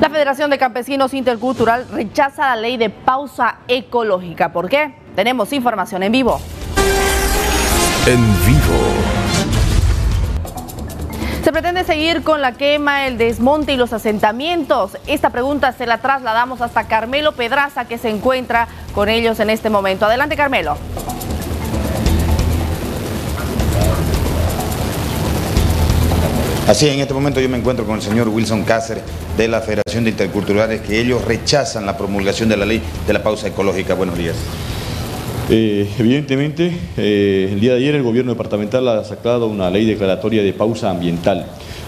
La Federación de Campesinos Intercultural rechaza la ley de pausa ecológica. ¿Por qué? Tenemos información en vivo. En vivo. ¿Se pretende seguir con la quema, el desmonte y los asentamientos? Esta pregunta se la trasladamos hasta Carmelo Pedraza, que se encuentra con ellos en este momento. Adelante, Carmelo. Así, en este momento yo me encuentro con el señor Wilson Cáceres de la Federación de Interculturales, que ellos rechazan la promulgación de la ley de la pausa ecológica. Buenos días. Eh, evidentemente, eh, el día de ayer el gobierno departamental ha sacado una ley declaratoria de pausa ambiental.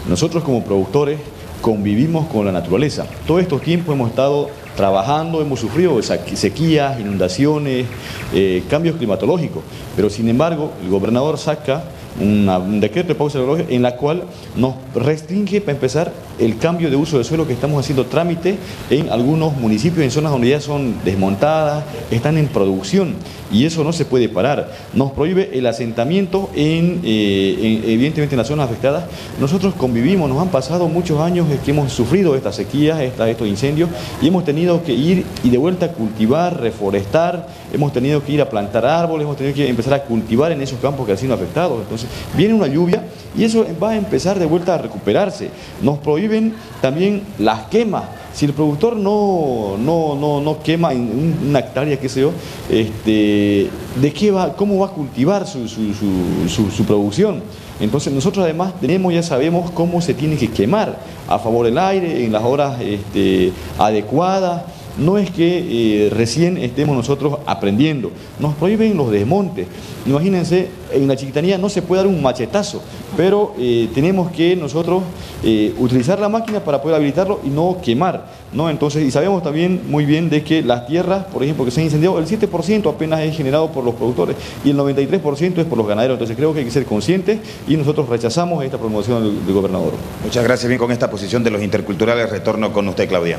Nosotros como productores convivimos con la naturaleza. Todos estos tiempos hemos estado trabajando, hemos sufrido sequías, inundaciones, eh, cambios climatológicos, pero sin embargo el gobernador saca un decreto de pausa ecológica en la cual nos restringe, para empezar, el cambio de uso de suelo que estamos haciendo trámite en algunos municipios, en zonas donde ya son desmontadas, están en producción y eso no se puede parar. Nos prohíbe el asentamiento en, eh, evidentemente en las zonas afectadas. Nosotros convivimos, nos han pasado muchos años que hemos sufrido estas sequías, estos incendios y hemos tenido que ir y de vuelta a cultivar, reforestar, hemos tenido que ir a plantar árboles, hemos tenido que empezar a cultivar en esos campos que han sido afectados. Entonces viene una lluvia y eso va a empezar de vuelta a recuperarse. Nos prohíben también las quemas si el productor no, no, no, quema en una hectárea, qué sé yo, este, ¿de qué va, cómo va a cultivar su, su, producción? Entonces nosotros además tenemos, ya sabemos cómo se tiene que quemar a favor del aire, en las horas este, adecuadas, no es que eh, recién estemos nosotros aprendiendo, nos prohíben los desmontes. Imagínense, en la chiquitanía no se puede dar un machetazo, pero eh, tenemos que nosotros eh, utilizar la máquina para poder habilitarlo y no quemar. ¿no? Entonces, y sabemos también muy bien de que las tierras, por ejemplo, que se han incendiado, el 7% apenas es generado por los productores y el 93% es por los ganaderos. Entonces creo que hay que ser conscientes y nosotros rechazamos esta promoción del, del gobernador. Muchas gracias. Bien, con esta posición de los interculturales retorno con usted, Claudia.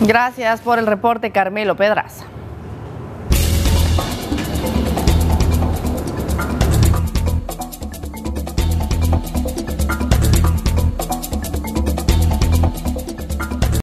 Gracias por el reporte, Carmelo Pedraza.